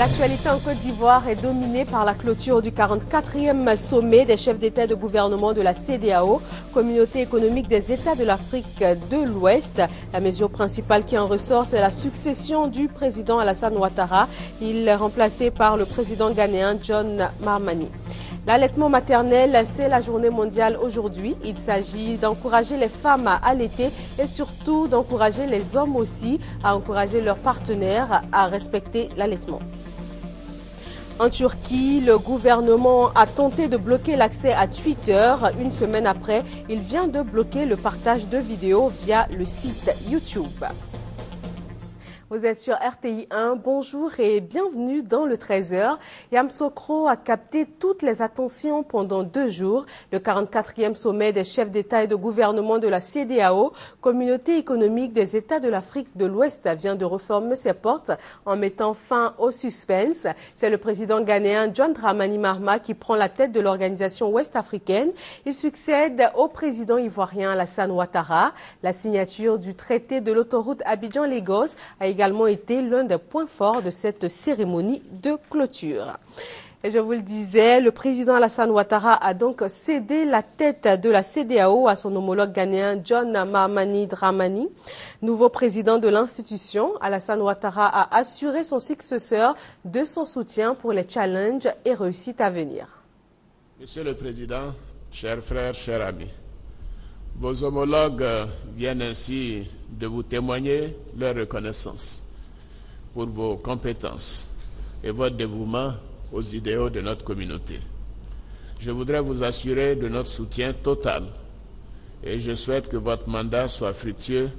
L'actualité en Côte d'Ivoire est dominée par la clôture du 44e sommet des chefs d'État et de gouvernement de la CDAO, Communauté économique des États de l'Afrique de l'Ouest. La mesure principale qui en ressort, c'est la succession du président Alassane Ouattara. Il est remplacé par le président ghanéen John Marmani. L'allaitement maternel, c'est la journée mondiale aujourd'hui. Il s'agit d'encourager les femmes à allaiter et surtout d'encourager les hommes aussi à encourager leurs partenaires à respecter l'allaitement. En Turquie, le gouvernement a tenté de bloquer l'accès à Twitter. Une semaine après, il vient de bloquer le partage de vidéos via le site YouTube. Vous êtes sur RTI 1. Bonjour et bienvenue dans le 13h. Yam Sokro a capté toutes les attentions pendant deux jours. Le 44e sommet des chefs d'État et de gouvernement de la CDAO, Communauté économique des États de l'Afrique de l'Ouest, vient de reformer ses portes en mettant fin au suspense. C'est le président ghanéen John Dramani Mahama qui prend la tête de l'organisation ouest-africaine. Il succède au président ivoirien Alassane Ouattara. La signature du traité de l'autoroute Abidjan-Lagos a également été l'un des points forts de cette cérémonie de clôture. Et je vous le disais, le président Alassane Ouattara a donc cédé la tête de la CDAO à son homologue ghanéen John Mamani Dramani. Nouveau président de l'institution, Alassane Ouattara a assuré son successeur de son soutien pour les challenges et réussites à venir. Monsieur le Président, chers frères, chers amis, vos homologues viennent ainsi de vous témoigner leur reconnaissance pour vos compétences et votre dévouement aux idéaux de notre communauté. Je voudrais vous assurer de notre soutien total et je souhaite que votre mandat soit fructueux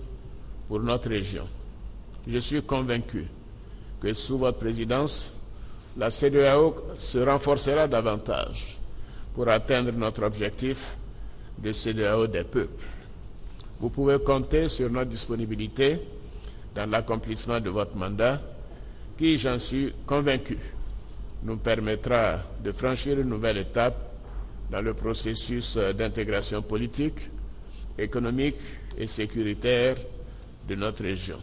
pour notre région. Je suis convaincu que sous votre présidence, la CDAO se renforcera davantage pour atteindre notre objectif de CDAO des peuples. Vous pouvez compter sur notre disponibilité dans l'accomplissement de votre mandat qui, j'en suis convaincu, nous permettra de franchir une nouvelle étape dans le processus d'intégration politique, économique et sécuritaire de notre région.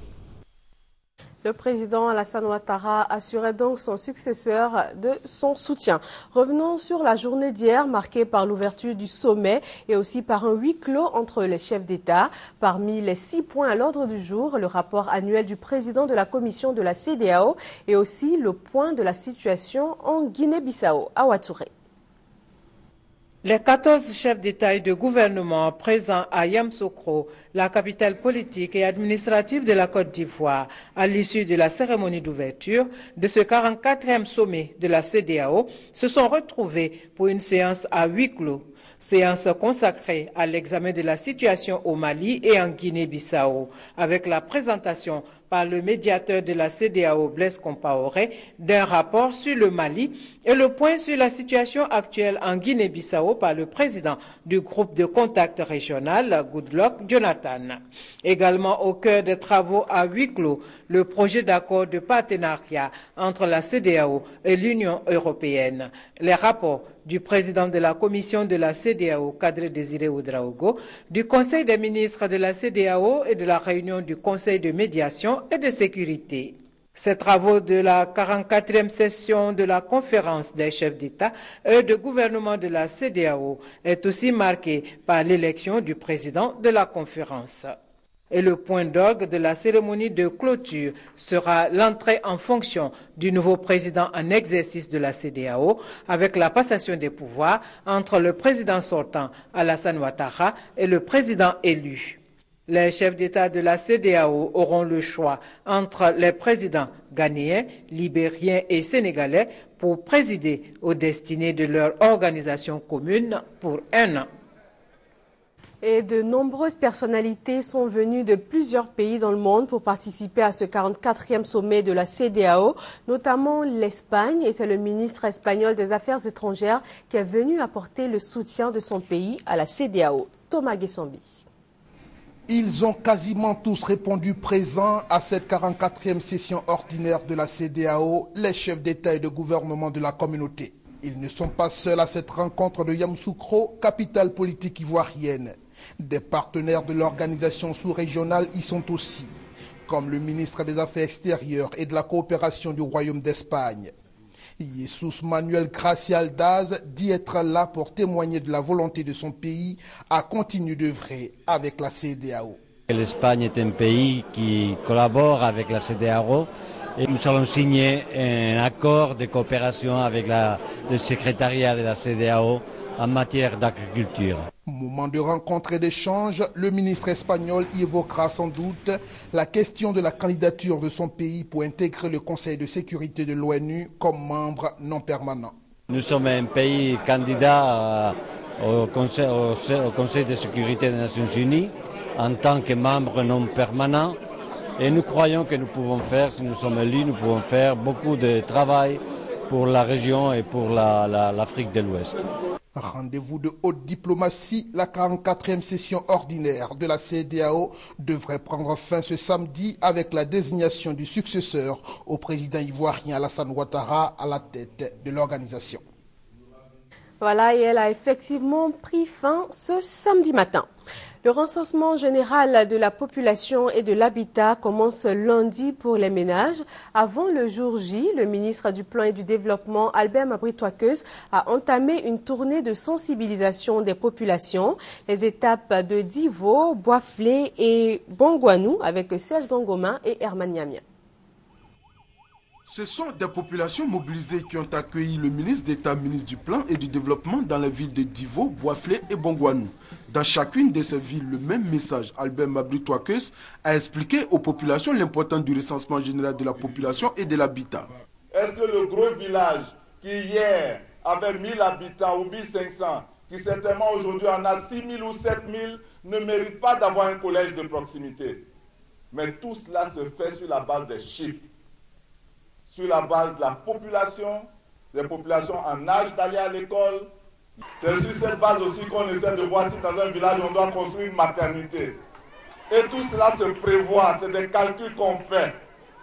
Le président Alassane Ouattara assurait donc son successeur de son soutien. Revenons sur la journée d'hier marquée par l'ouverture du sommet et aussi par un huis clos entre les chefs d'État. Parmi les six points à l'ordre du jour, le rapport annuel du président de la commission de la CDAO et aussi le point de la situation en Guinée-Bissau, à Ouattouré. Les 14 chefs d'État et de gouvernement présents à Yamsoukro, la capitale politique et administrative de la Côte d'Ivoire, à l'issue de la cérémonie d'ouverture de ce 44e sommet de la CDAO, se sont retrouvés pour une séance à huis clos. Séance consacrée à l'examen de la situation au Mali et en Guinée-Bissau, avec la présentation par le médiateur de la CDAO, Blaise Compaoré, d'un rapport sur le Mali et le point sur la situation actuelle en Guinée-Bissau par le président du groupe de contact régional, Goodluck Jonathan. Également au cœur des travaux à huis clos, le projet d'accord de partenariat entre la CDAO et l'Union européenne. Les rapports du président de la commission de la CDAO, Cadre Désiré Oudraogo, du Conseil des ministres de la CDAO et de la réunion du Conseil de médiation et de sécurité. Ces travaux de la 44e session de la conférence des chefs d'État et de gouvernement de la CDAO est aussi marqué par l'élection du président de la conférence. Et le point d'orgue de la cérémonie de clôture sera l'entrée en fonction du nouveau président en exercice de la CDAO avec la passation des pouvoirs entre le président sortant Alassane Ouattara et le président élu. Les chefs d'État de la CDAO auront le choix entre les présidents ghanéens, libériens et sénégalais pour présider aux destinées de leur organisation commune pour un an. Et de nombreuses personnalités sont venues de plusieurs pays dans le monde pour participer à ce 44e sommet de la CDAO, notamment l'Espagne. Et c'est le ministre espagnol des Affaires étrangères qui est venu apporter le soutien de son pays à la CDAO. Thomas Guessambi. Ils ont quasiment tous répondu présents à cette 44e session ordinaire de la CDAO, les chefs d'État et de gouvernement de la communauté. Ils ne sont pas seuls à cette rencontre de Yamoussoukro, capitale politique ivoirienne. Des partenaires de l'organisation sous-régionale y sont aussi. comme le ministre des Affaires extérieures et de la coopération du Royaume d'Espagne. Jesus Manuel Gracial Daz dit être là pour témoigner de la volonté de son pays à continuer d'œuvrer avec la CDAO. L'Espagne est un pays qui collabore avec la CDAO et nous allons signer un accord de coopération avec le secrétariat de la CDAO en matière d'agriculture. Moment de rencontre et d'échange, le ministre espagnol évoquera sans doute la question de la candidature de son pays pour intégrer le Conseil de sécurité de l'ONU comme membre non permanent. Nous sommes un pays candidat au Conseil, au Conseil de sécurité des Nations Unies en tant que membre non permanent et nous croyons que nous pouvons faire, si nous sommes élus, nous pouvons faire beaucoup de travail pour la région et pour l'Afrique de l'Ouest. Rendez-vous de haute diplomatie, la 44e session ordinaire de la CDAO devrait prendre fin ce samedi avec la désignation du successeur au président ivoirien Alassane Ouattara à la tête de l'organisation. Voilà, et elle a effectivement pris fin ce samedi matin. Le recensement général de la population et de l'habitat commence lundi pour les ménages. Avant le jour J, le ministre du Plan et du Développement, Albert Mabritoakeus, a entamé une tournée de sensibilisation des populations. Les étapes de Divo, Boisflé et Bongwanou avec Serge Gongoma et Herman Yamia. Ce sont des populations mobilisées qui ont accueilli le ministre d'État, ministre du Plan et du Développement dans les villes de Divo, Boisflé et Bongwanou. Dans chacune de ces villes, le même message, Albert Mabri-Touakes a expliqué aux populations l'importance du recensement général de la population et de l'habitat. Est-ce que le gros village qui hier avait 1000 habitants ou 1500, qui certainement aujourd'hui en a 6000 ou 7000, ne mérite pas d'avoir un collège de proximité? Mais tout cela se fait sur la base des chiffres sur la base de la population, des populations en âge d'aller à l'école. C'est sur cette base aussi qu'on essaie de voir si dans un village on doit construire une maternité. Et tout cela se prévoit, c'est des calculs qu'on fait.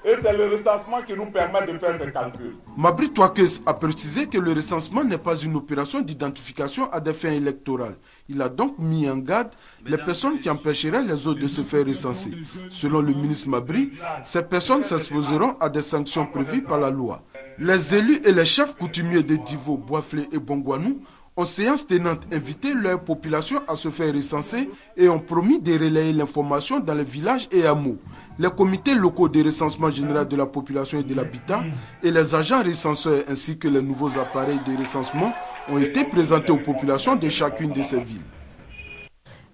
Et c'est le recensement qui nous permet de faire ces calculs. Mabri Touakes a précisé que le recensement n'est pas une opération d'identification à des fins électorales. Il a donc mis en garde les personnes qui empêcheraient les autres de se faire recenser. Selon le ministre Mabri, ces personnes s'exposeront à des sanctions prévues par la loi. Les élus et les chefs coutumiers de Divo, Boisflé et Bongwanou ont séance tenante invité leur population à se faire recenser et ont promis de relayer l'information dans les villages et hameaux. Les comités locaux de recensement général de la population et de l'habitat et les agents recenseurs ainsi que les nouveaux appareils de recensement ont été présentés aux populations de chacune de ces villes.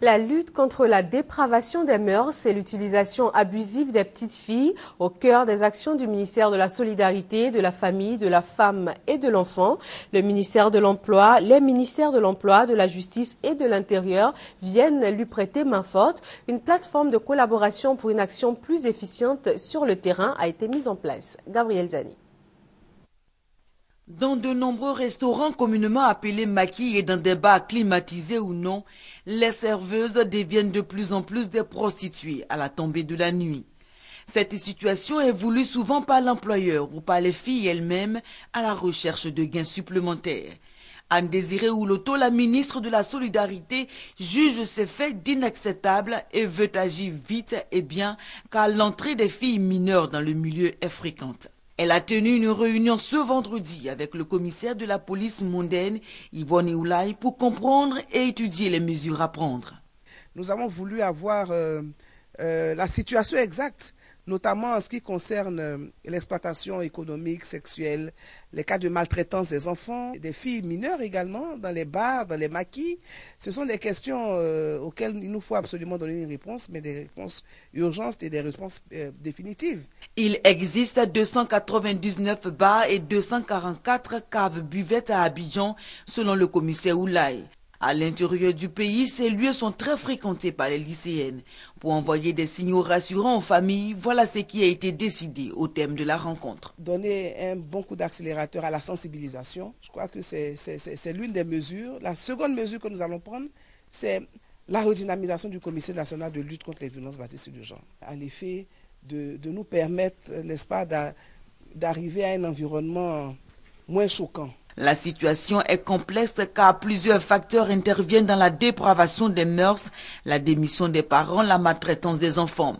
La lutte contre la dépravation des mœurs et l'utilisation abusive des petites filles au cœur des actions du ministère de la Solidarité, de la Famille, de la Femme et de l'Enfant. Le ministère de l'Emploi, les ministères de l'Emploi, de la Justice et de l'Intérieur viennent lui prêter main forte. Une plateforme de collaboration pour une action plus efficiente sur le terrain a été mise en place. Gabriel Zani. Dans de nombreux restaurants communément appelés maquis et dans des bars climatisés ou non, les serveuses deviennent de plus en plus des prostituées à la tombée de la nuit. Cette situation est voulue souvent par l'employeur ou par les filles elles-mêmes à la recherche de gains supplémentaires. Anne Désiré Ouloto, la ministre de la Solidarité, juge ces faits d'inacceptables et veut agir vite et bien car l'entrée des filles mineures dans le milieu est fréquente. Elle a tenu une réunion ce vendredi avec le commissaire de la police mondaine, Yvonne Oulay, pour comprendre et étudier les mesures à prendre. Nous avons voulu avoir euh, euh, la situation exacte notamment en ce qui concerne euh, l'exploitation économique, sexuelle, les cas de maltraitance des enfants, des filles mineures également, dans les bars, dans les maquis. Ce sont des questions euh, auxquelles il nous faut absolument donner une réponse, mais des réponses urgentes et des réponses euh, définitives. Il existe 299 bars et 244 caves buvettes à Abidjan, selon le commissaire Oulay. À l'intérieur du pays, ces lieux sont très fréquentés par les lycéennes. Pour envoyer des signaux rassurants aux familles, voilà ce qui a été décidé au thème de la rencontre. Donner un bon coup d'accélérateur à la sensibilisation, je crois que c'est l'une des mesures. La seconde mesure que nous allons prendre, c'est la redynamisation du Comité national de lutte contre les violences basées sur le genre. En effet, de, nous permettre, n'est-ce pas, d'arriver à un environnement moins choquant La situation est complexe car plusieurs facteurs interviennent dans la dépravation des mœurs, la démission des parents, la maltraitance des enfants.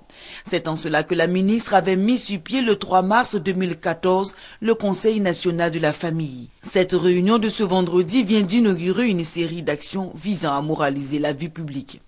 C'est en cela que la ministre avait mis sur pied le 3 mars 2014 le Conseil national de la famille. Cette réunion de ce vendredi vient d'inaugurer une série d'actions visant à moraliser la vie publique.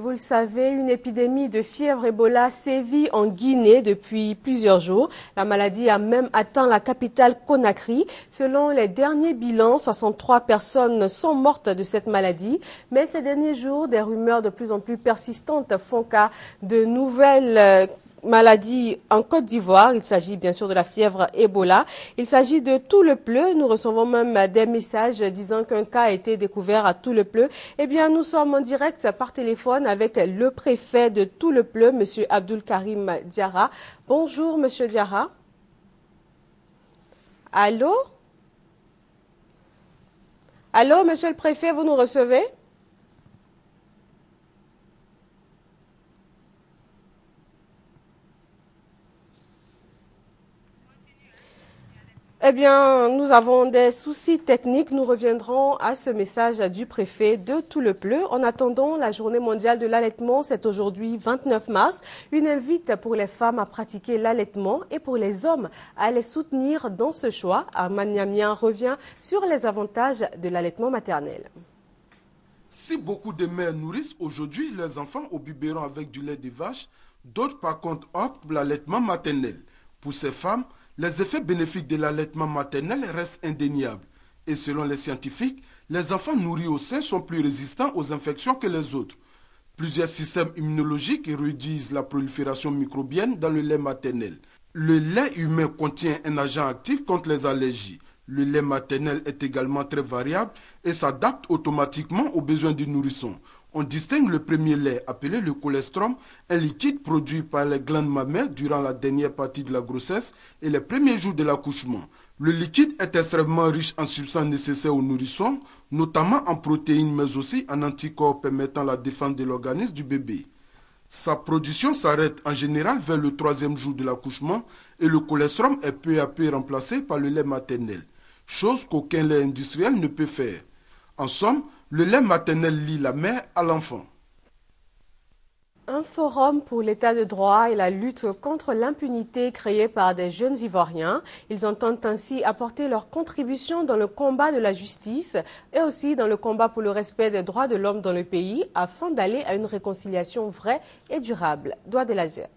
Vous le savez, une épidémie de fièvre Ebola sévit en Guinée depuis plusieurs jours. La maladie a même atteint la capitale Conakry. Selon les derniers bilans, 63 personnes sont mortes de cette maladie. Mais ces derniers jours, des rumeurs de plus en plus persistantes font cas de nouvelles euh, maladie en Côte d'Ivoire. Il s'agit bien sûr de la fièvre Ebola. Il s'agit de tout le pleu. Nous recevons même des messages disant qu'un cas a été découvert à tout. Eh bien, nous sommes en direct par téléphone avec le préfet de tout le pleu, Monsieur Abdul Karim Diarra. Bonjour, Monsieur Diarra. Allô? Allô, Monsieur le préfet, vous nous recevez? Eh bien, nous avons des soucis techniques. Nous reviendrons à ce message du préfet de tout le pleu. En attendant, la journée mondiale de l'allaitement, c'est aujourd'hui 29 mars. Une invite pour les femmes à pratiquer l'allaitement et pour les hommes à les soutenir dans ce choix. Armand Niamien revient sur les avantages de l'allaitement maternel. Si beaucoup de mères nourrissent aujourd'hui leurs enfants au biberon avec du lait de vache, d'autres par contre optent pour l'allaitement maternel. Pour ces femmes, les effets bénéfiques de l'allaitement maternel restent indéniables. Et selon les scientifiques, les enfants nourris au sein sont plus résistants aux infections que les autres. Plusieurs systèmes immunologiques réduisent la prolifération microbienne dans le lait maternel. Le lait humain contient un agent actif contre les allergies. Le lait maternel est également très variable et s'adapte automatiquement aux besoins du nourrisson. On distingue le premier lait, appelé le colestrum, un liquide produit par les glandes mammaires durant la dernière partie de la grossesse et les premiers jours de l'accouchement. Le liquide est extrêmement riche en substances nécessaires au nourrisson, notamment en protéines, mais aussi en anticorps permettant la défense de l'organisme du bébé. Sa production s'arrête en général vers le troisième jour de l'accouchement et le colestrum est peu à peu remplacé par le lait maternel, chose qu'aucun lait industriel ne peut faire. En somme, le lait maternel lie la mère à l'enfant. Un forum pour l'état de droit et la lutte contre l'impunité créé par des jeunes Ivoiriens. Ils entendent ainsi apporter leur contribution dans le combat de la justice et aussi dans le combat pour le respect des droits de l'homme dans le pays afin d'aller à une réconciliation vraie et durable. Doigt de laser.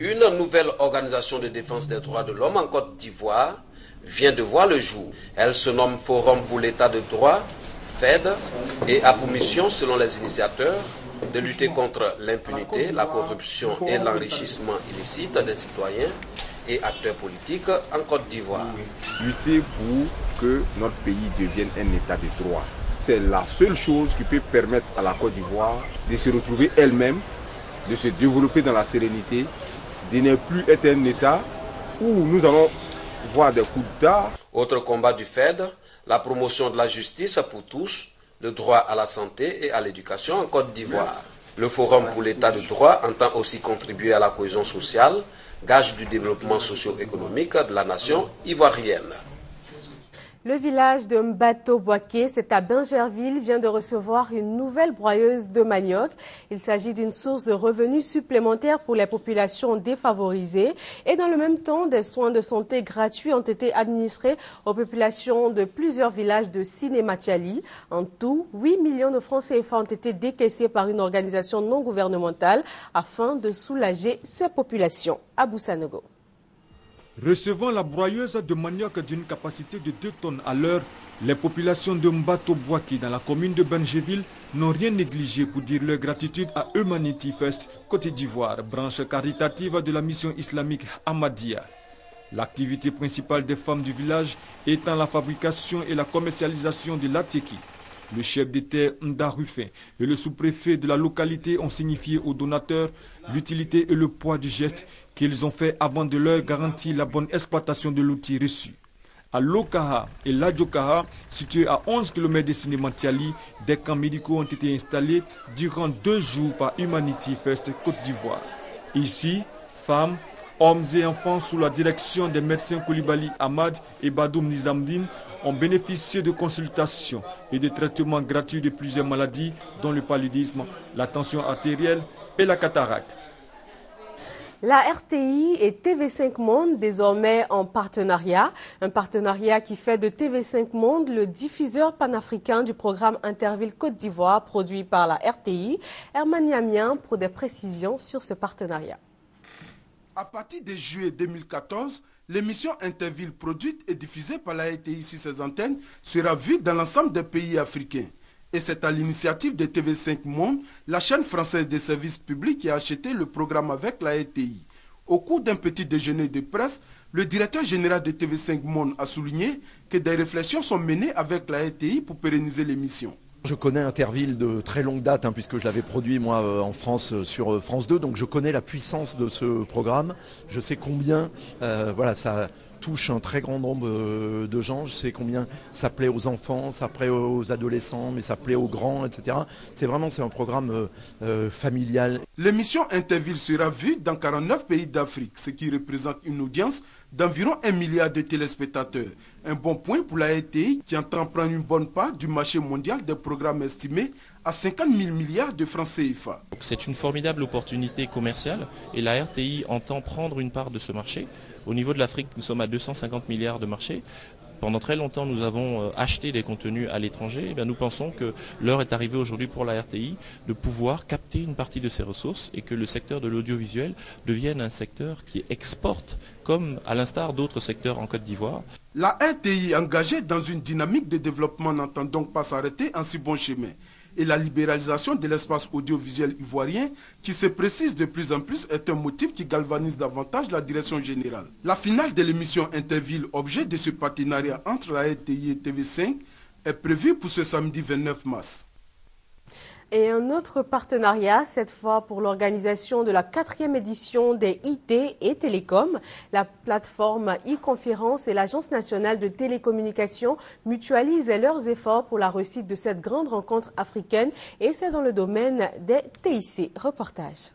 Une nouvelle organisation de défense des droits de l'homme en Côte d'Ivoire vient de voir le jour. Elle se nomme Forum pour l'état de droit FED et a pour mission, selon les initiateurs, de lutter contre l'impunité, la corruption et l'enrichissement illicite des citoyens et acteurs politiques en Côte d'Ivoire. Lutter pour que notre pays devienne un état de droit. C'est la seule chose qui peut permettre à la Côte d'Ivoire de se retrouver elle-même, de se développer dans la sérénité, de ne plus être un état où nous allons voir des coups d'État. Autre combat du FED, la promotion de la justice pour tous, le droit à la santé et à l'éducation en Côte d'Ivoire. Le Forum pour l'état de droit entend aussi contribuer à la cohésion sociale, gage du développement socio-économique de la nation ivoirienne. Le village de Mbato-Boaké, c'est à Bingerville, vient de recevoir une nouvelle broyeuse de manioc. Il s'agit d'une source de revenus supplémentaires pour les populations défavorisées. Et dans le même temps, des soins de santé gratuits ont été administrés aux populations de plusieurs villages de Sinématiali. En tout, 8 millions de francs CFA ont été décaissés par une organisation non gouvernementale afin de soulager ces populations. À Boussanogo. Recevant la broyeuse de manioc d'une capacité de 2 tonnes à l'heure, les populations de Mbato Boaki dans la commune de Benjeville n'ont rien négligé pour dire leur gratitude à Humanity Fest Côte d'Ivoire, branche caritative de la mission islamique Ahmadiyya. L'activité principale des femmes du village étant la fabrication et la commercialisation de l'ateki. Le chef d'État Nda Ruffin et le sous-préfet de la localité ont signifié aux donateurs l'utilité et le poids du geste qu'ils ont fait avant de leur garantir la bonne exploitation de l'outil reçu. À Lokaha et Ladjokaha, situés à 11 km de Cinématiali, des camps médicaux ont été installés durant deux jours par Humanity Fest Côte d'Ivoire. Ici, femmes, Hommes et enfants sous la direction des médecins Koulibaly Ahmad et Badoum Nizamdine ont bénéficié de consultations et de traitements gratuits de plusieurs maladies, dont le paludisme, la tension artérielle et la cataracte. La RTI et TV5 Monde désormais en partenariat, un partenariat qui fait de TV5 Monde le diffuseur panafricain du programme Interville Côte d'Ivoire produit par la RTI. Herman Yamien pour des précisions sur ce partenariat. À partir de juillet 2014, l'émission Interville produite et diffusée par la RTI sur ses antennes sera vue dans l'ensemble des pays africains. Et c'est à l'initiative de TV5 Monde, la chaîne française des services publics, qui a acheté le programme avec la RTI. Au cours d'un petit déjeuner de presse, le directeur général de TV5 Monde a souligné que des réflexions sont menées avec la RTI pour pérenniser l'émission. Je connais Interville de très longue date, hein, puisque je l'avais produit moi euh, en France euh, sur euh, France 2, donc je connais la puissance de ce programme. Je sais combien voilà, ça, touche un très grand nombre de gens. Je sais combien ça plaît aux enfants, ça plaît aux adolescents, mais ça plaît aux grands, etc. C'est vraiment un programme familial. L'émission Interville sera vue dans 49 pays d'Afrique, ce qui représente une audience d'environ un milliard de téléspectateurs. Un bon point pour la RTI qui entend prendre une bonne part du marché mondial des programmes estimés à 50 000 milliards de francs CFA. C'est une formidable opportunité commerciale et la RTI entend prendre une part de ce marché. Au niveau de l'Afrique, nous sommes à 250 milliards de marché. Pendant très longtemps, nous avons euh, acheté des contenus à l'étranger. Eh nous pensons que l'heure est arrivée aujourd'hui pour la RTI de pouvoir capter une partie de ces ressources et que le secteur de l'audiovisuel devienne un secteur qui exporte, comme à l'instar d'autres secteurs en Côte d'Ivoire. La RTI engagée dans une dynamique de développement n'entend donc pas s'arrêter en si bon chemin et la libéralisation de l'espace audiovisuel ivoirien qui se précise de plus en plus est un motif qui galvanise davantage la direction générale. La finale de l'émission Interville, objet de ce partenariat entre la RTI et TV5, est prévue pour ce samedi 29 mars. Et un autre partenariat, cette fois pour l'organisation de la quatrième édition des IT et Télécom. La plateforme e-conférence et l'Agence nationale de télécommunications mutualisent leurs efforts pour la réussite de cette grande rencontre africaine et c'est dans le domaine des TIC. Reportage.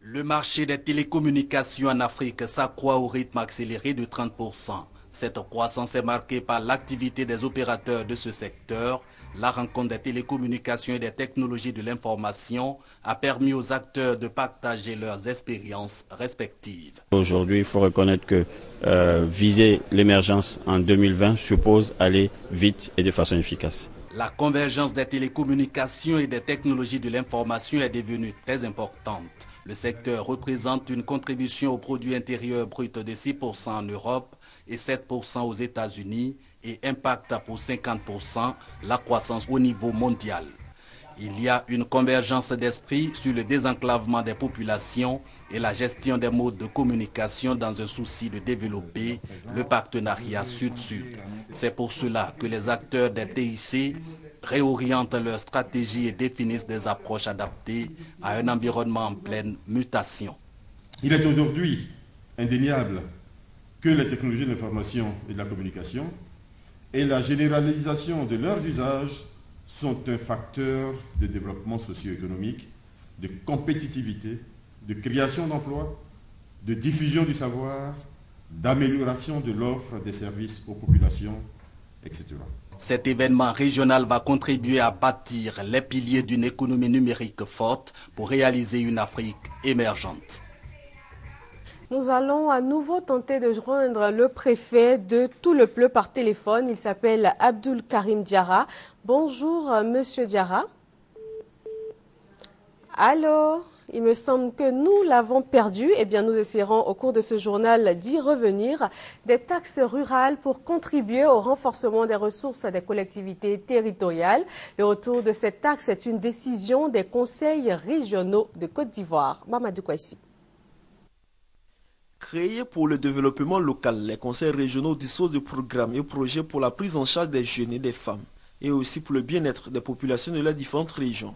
Le marché des télécommunications en Afrique s'accroît au rythme accéléré de 30%. Cette croissance est marquée par l'activité des opérateurs de ce secteur la rencontre des télécommunications et des technologies de l'information a permis aux acteurs de partager leurs expériences respectives. Aujourd'hui, il faut reconnaître que euh, viser l'émergence en 2020 suppose aller vite et de façon efficace. La convergence des télécommunications et des technologies de l'information est devenue très importante. Le secteur représente une contribution au produit intérieur brut de 6% en Europe et 7% aux États-Unis et impacte pour 50% la croissance au niveau mondial. Il y a une convergence d'esprit sur le désenclavement des populations et la gestion des modes de communication dans un souci de développer le partenariat sud-sud. C'est pour cela que les acteurs des TIC réorientent leur stratégie et définissent des approches adaptées à un environnement en pleine mutation. Il est aujourd'hui indéniable que les technologies de l'information et de la communication et la généralisation de leurs usages sont un facteur de développement socio-économique, de compétitivité, de création d'emplois, de diffusion du savoir, d'amélioration de l'offre des services aux populations, etc. Cet événement régional va contribuer à bâtir les piliers d'une économie numérique forte pour réaliser une Afrique émergente. Nous allons à nouveau tenter de joindre le préfet de Tout le Pleu par téléphone. Il s'appelle Abdul Karim Diara. Bonjour, monsieur Diara. Allô? Il me semble que nous l'avons perdu. Eh bien, nous essaierons au cours de ce journal d'y revenir. Des taxes rurales pour contribuer au renforcement des ressources des collectivités territoriales. Le retour de cette taxe est une décision des conseils régionaux de Côte d'Ivoire. Mamadou Kouaissi. Créés pour le développement local, les conseils régionaux disposent de programmes et projets pour la prise en charge des jeunes et des femmes, et aussi pour le bien-être des populations de leurs différentes régions.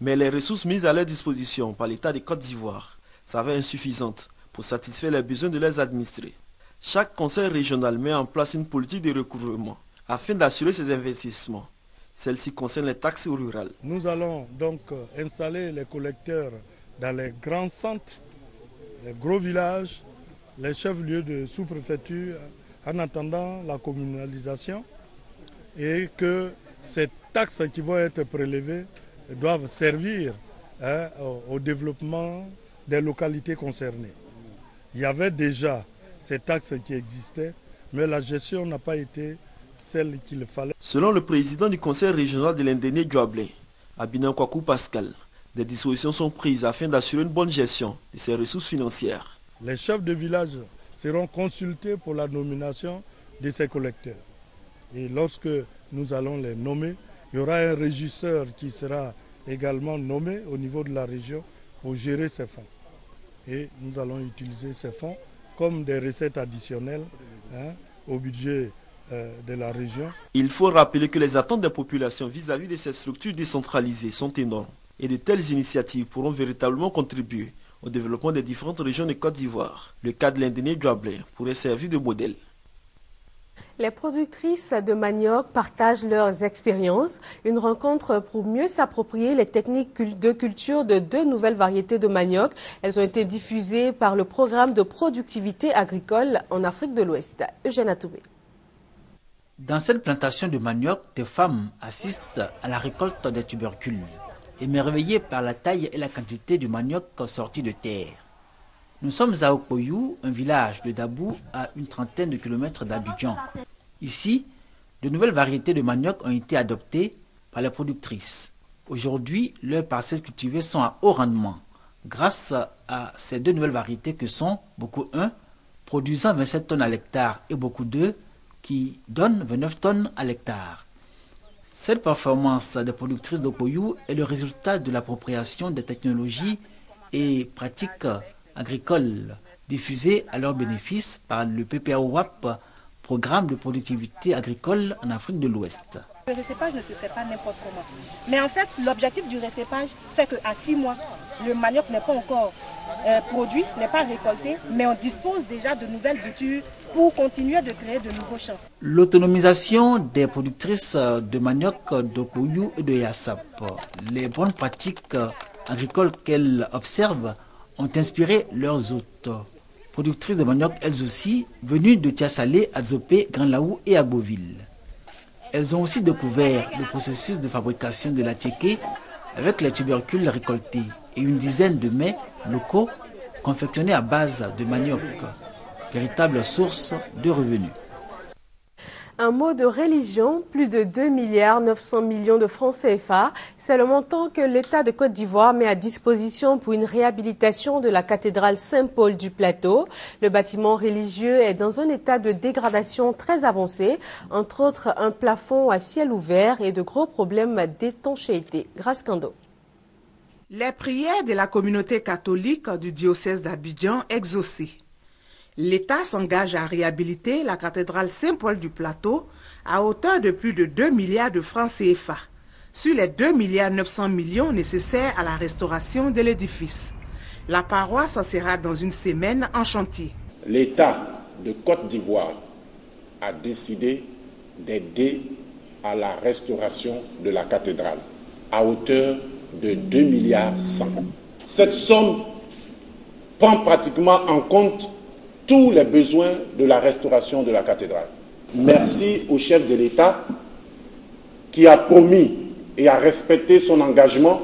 Mais les ressources mises à leur disposition par l'État de Côte d'Ivoire s'avèrent insuffisantes pour satisfaire les besoins de leurs administrés. Chaque conseil régional met en place une politique de recouvrement afin d'assurer ses investissements. Celle-ci concerne les taxes rurales. Nous allons donc installer les collecteurs dans les grands centres gros villages, les chefs-lieux de sous-préfecture en attendant la communalisation et que ces taxes qui vont être prélevées doivent servir hein, au, développement des localités concernées. Il y avait déjà ces taxes qui existaient, mais la gestion n'a pas été celle qu'il fallait. Selon le président du conseil régional de l'Indéné Djouablé, Abinan Kwaku Pascal, des dispositions sont prises afin d'assurer une bonne gestion de ces ressources financières. Les chefs de village seront consultés pour la nomination de ces collecteurs. Et lorsque nous allons les nommer, il y aura un régisseur qui sera également nommé au niveau de la région pour gérer ces fonds. Et nous allons utiliser ces fonds comme des recettes additionnelles hein, au budget euh, de la région. Il faut rappeler que les attentes des populations vis-à-vis -vis de ces structures décentralisées sont énormes et de telles initiatives pourront véritablement contribuer au développement des différentes régions de Côte d'Ivoire. Le cas de l'Indéné Douablé pourrait servir de modèle. Les productrices de manioc partagent leurs expériences. Une rencontre pour mieux s'approprier les techniques de culture de deux nouvelles variétés de manioc. Elles ont été diffusées par le programme de productivité agricole en Afrique de l'Ouest. Eugène Atoubé. Dans cette plantation de manioc, des femmes assistent à la récolte des tubercules émerveillés par la taille et la quantité du manioc sorti de terre. Nous sommes à Okoyou, un village de Dabou à une trentaine de kilomètres d'Abidjan. Ici, de nouvelles variétés de manioc ont été adoptées par les productrices. Aujourd'hui, leurs parcelles cultivées sont à haut rendement grâce à ces deux nouvelles variétés que sont beaucoup 1 produisant 27 tonnes à l'hectare et beaucoup 2 qui donnent 29 tonnes à l'hectare. Cette performance des productrices d'Okoyou est le résultat de l'appropriation des technologies et pratiques agricoles diffusées à leur bénéfice par le PPAOWAP, Programme de productivité agricole en Afrique de l'Ouest. Le récépage ne se fait pas n'importe comment. Mais en fait, l'objectif du récépage, c'est qu'à six mois, le manioc n'est pas encore euh, produit, n'est pas récolté, mais on dispose déjà de nouvelles boutures pour continuer de créer de nouveaux champs. L'autonomisation des productrices de manioc de Kouyou et de Yassap, les bonnes pratiques agricoles qu'elles observent ont inspiré leurs hôtes. Productrices de manioc, elles aussi, venues de Tiasalé, Adzopé, Grand Laou et Agboville. Elles ont aussi découvert le processus de fabrication de la tiéké avec les tubercules récoltés et une dizaine de mets locaux confectionnés à base de manioc véritable source de revenus. Un mot de religion, plus de 2 milliards 900 millions de francs CFA. C'est le montant que l'État de Côte d'Ivoire met à disposition pour une réhabilitation de la cathédrale Saint-Paul du Plateau. Le bâtiment religieux est dans un état de dégradation très avancé, entre autres un plafond à ciel ouvert et de gros problèmes d'étanchéité. Grâce Kando. Les prières de la communauté catholique du diocèse d'Abidjan exaucées l'État s'engage à réhabiliter la cathédrale Saint-Paul du Plateau à hauteur de plus de 2 milliards de francs CFA, sur les 2 milliards 900 millions nécessaires à la restauration de l'édifice. La paroisse sera dans une semaine en chantier. L'État de Côte d'Ivoire a décidé d'aider à la restauration de la cathédrale à hauteur de 2 milliards 100. Cette somme prend pratiquement en compte tous les besoins de la restauration de la cathédrale. Merci au chef de l'État qui a promis et a respecté son engagement.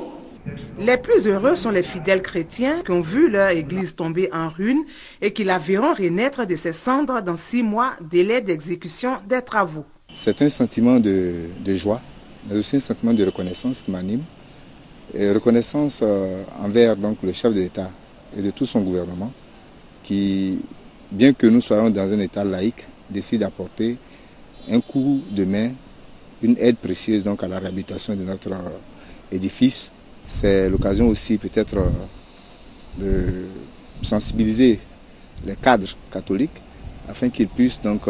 Les plus heureux sont les fidèles chrétiens qui ont vu leur église tomber en ruine et qui la verront renaître de ses cendres dans six mois, délai d'exécution des travaux. C'est un sentiment de, joie, mais aussi un sentiment de reconnaissance qui m'anime. Reconnaissance euh, envers donc, le chef de l'État et de tout son gouvernement qui bien que nous soyons dans un État laïque, décide d'apporter un coup de main, une aide précieuse donc à la réhabilitation de notre euh, édifice. C'est l'occasion aussi peut-être euh, de sensibiliser les cadres catholiques afin qu'ils puissent donc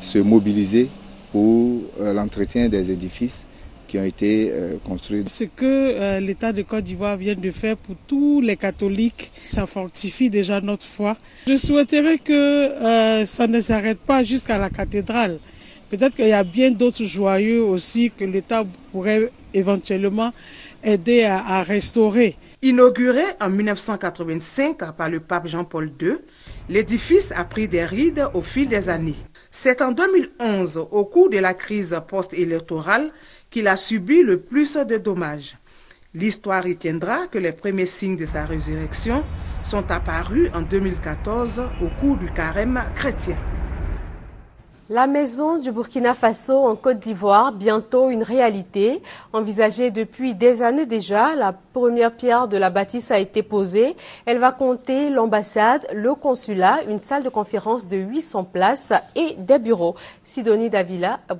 se mobiliser pour l'entretien des édifices qui ont été euh, construits. Ce que euh, l'État de Côte d'Ivoire vient de faire pour tous les catholiques, ça fortifie déjà notre foi. Je souhaiterais que euh, ça ne s'arrête pas jusqu'à la cathédrale. Peut-être qu'il y a bien d'autres joyeux aussi que l'État pourrait éventuellement aider à, restaurer. Inauguré en 1985 par le pape Jean-Paul II, l'édifice a pris des rides au fil des années. C'est en 2011, au cours de la crise post-électorale, qu'il a subi le plus de dommages. L'histoire retiendra que les premiers signes de sa résurrection sont apparus en 2014 au cours du carême chrétien. La maison du Burkina Faso en Côte d'Ivoire, bientôt une réalité. Envisagée depuis des années déjà, la première pierre de la bâtisse a été posée. Elle va compter l'ambassade, le consulat, une salle de conférence de 800 places et des bureaux. Sidonie Davila, à.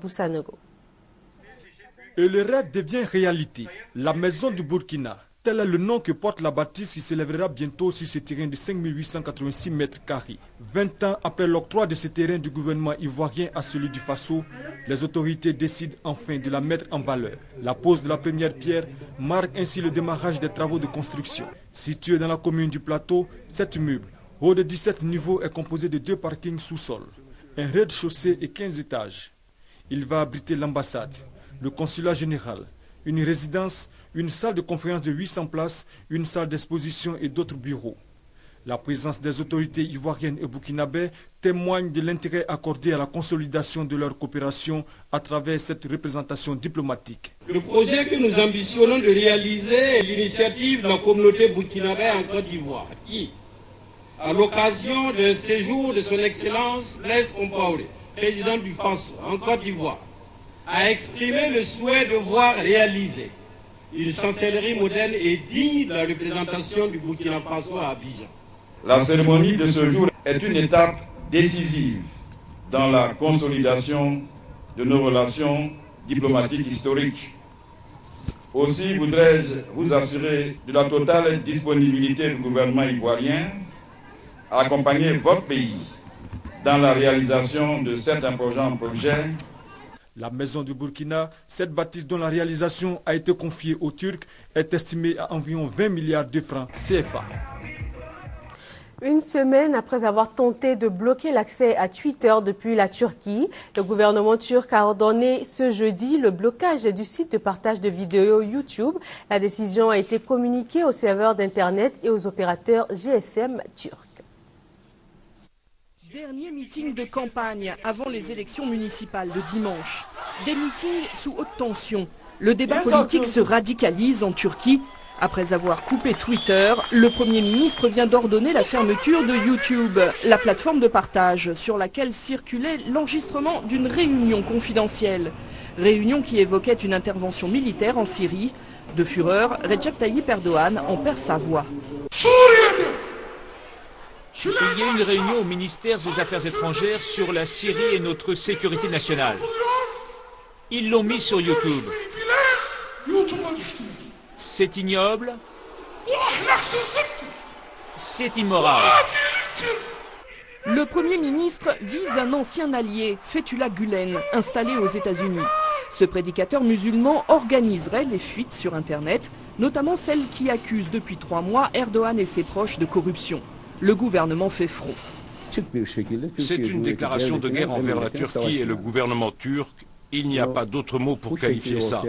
Et le rêve devient réalité. La maison du Burkina, Tel est le nom que porte la bâtisse qui s'élèvera bientôt sur ce terrain de 5886 mètres carrés. 20 ans après l'octroi de ce terrain du gouvernement ivoirien à celui du Faso, les autorités décident enfin de la mettre en valeur. La pose de la première pierre marque ainsi le démarrage des travaux de construction. Situé dans la commune du Plateau, cet immeuble, haut de 17 niveaux, est composé de deux parkings sous-sol, un rez-de-chaussée et 15 étages. Il va abriter l'ambassade, le consulat général, une résidence, une salle de conférence de 800 places, une salle d'exposition et d'autres bureaux. La présence des autorités ivoiriennes et burkinabè témoigne de l'intérêt accordé à la consolidation de leur coopération à travers cette représentation diplomatique. Le projet que nous ambitionnons de réaliser est l'initiative de la communauté burkinabè en Côte d'Ivoire, qui, à l'occasion d'un séjour de son Excellence Blaise Compaoré, président du FASO en Côte d'Ivoire, a exprimé le souhait de voir réaliser une chancellerie moderne et digne de la représentation du Burkina Faso à Abidjan. La cérémonie de ce jour est une étape décisive dans la consolidation de nos relations diplomatiques historiques. Aussi voudrais-je vous assurer de la totale disponibilité du gouvernement ivoirien à accompagner votre pays dans la réalisation de cet important projet la maison du Burkina, cette bâtisse dont la réalisation a été confiée aux Turcs, est estimée à environ 20 milliards de francs CFA. Une semaine après avoir tenté de bloquer l'accès à Twitter depuis la Turquie, le gouvernement turc a ordonné ce jeudi le blocage du site de partage de vidéos YouTube. La décision a été communiquée aux serveurs d'Internet et aux opérateurs GSM turcs. Dernier meeting de campagne avant les élections municipales de dimanche. Des meetings sous haute tension. Le débat politique se radicalise en Turquie. Après avoir coupé Twitter, le Premier ministre vient d'ordonner la fermeture de YouTube, la plateforme de partage sur laquelle circulait l'enregistrement d'une réunion confidentielle. Réunion qui évoquait une intervention militaire en Syrie. De fureur, Recep Tayyip Erdogan en perd sa voix. Il y a une réunion au ministère des Affaires étrangères sur la Syrie et notre sécurité nationale. Ils l'ont mis sur YouTube. C'est ignoble. C'est immoral. Le Premier ministre vise un ancien allié, Fethullah Gulen, installé aux États-Unis. Ce prédicateur musulman organiserait les fuites sur Internet, notamment celles qui accusent depuis trois mois Erdogan et ses proches de corruption le gouvernement fait front. C'est une déclaration de guerre envers la Turquie et le gouvernement turc. Il n'y a pas d'autre mot pour qualifier ça.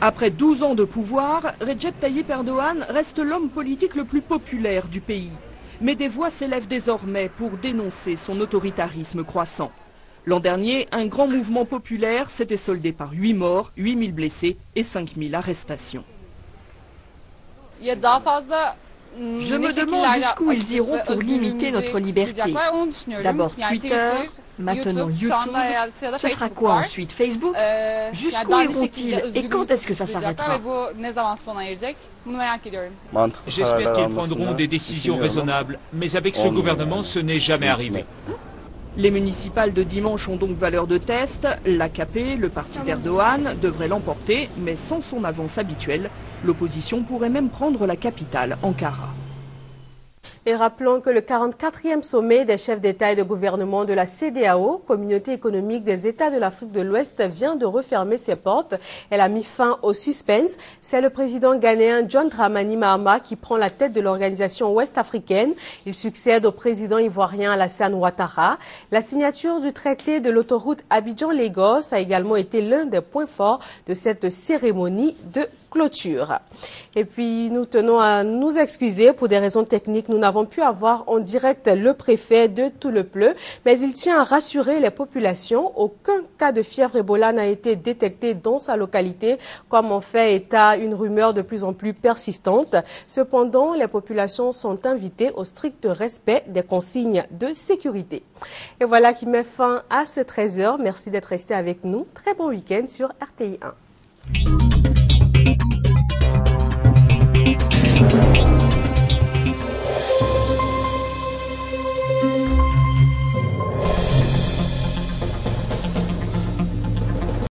Après 12 ans de pouvoir, Recep Tayyip Erdogan reste l'homme politique le plus populaire du pays. Mais des voix s'élèvent désormais pour dénoncer son autoritarisme croissant. L'an dernier, un grand mouvement populaire s'était soldé par 8 morts, 8000 blessés et 5000 arrestations. Je me demande jusqu'où ils iront pour limiter notre liberté. D'abord Twitter, maintenant YouTube. Ce sera quoi ensuite? Facebook? Jusqu'où iront-ils? Et quand est-ce que ça s'arrêtera? J'espère qu'ils prendront des décisions raisonnables, mais avec ce gouvernement, ce n'est jamais arrivé. Les municipales de dimanche ont donc valeur de test. L'AKP, le parti d'Erdogan, devrait l'emporter, mais sans son avance habituelle. L'opposition pourrait même prendre la capitale, Ankara. Et rappelons que le 44e sommet des chefs d'État et de gouvernement de la CDAO, Communauté économique des États de l'Afrique de l'Ouest, vient de refermer ses portes. Elle a mis fin au suspense. C'est le président ghanéen John Dramani Mahama qui prend la tête de l'organisation ouest-africaine. Il succède au président ivoirien Alassane Ouattara. La signature du traité de l'autoroute Abidjan-Lagos a également été l'un des points forts de cette cérémonie de clôture. Et puis, nous tenons à nous excuser pour des raisons techniques. Nous n'avons pu avoir en direct le préfet de tout mais il tient à rassurer les populations. Aucun cas de fièvre Ebola n'a été détecté dans sa localité, comme en fait état une rumeur de plus en plus persistante. Cependant, les populations sont invitées au strict respect des consignes de sécurité. Et voilà qui met fin à ce 13h. Merci d'être resté avec nous. Très bon week-end sur RTI 1.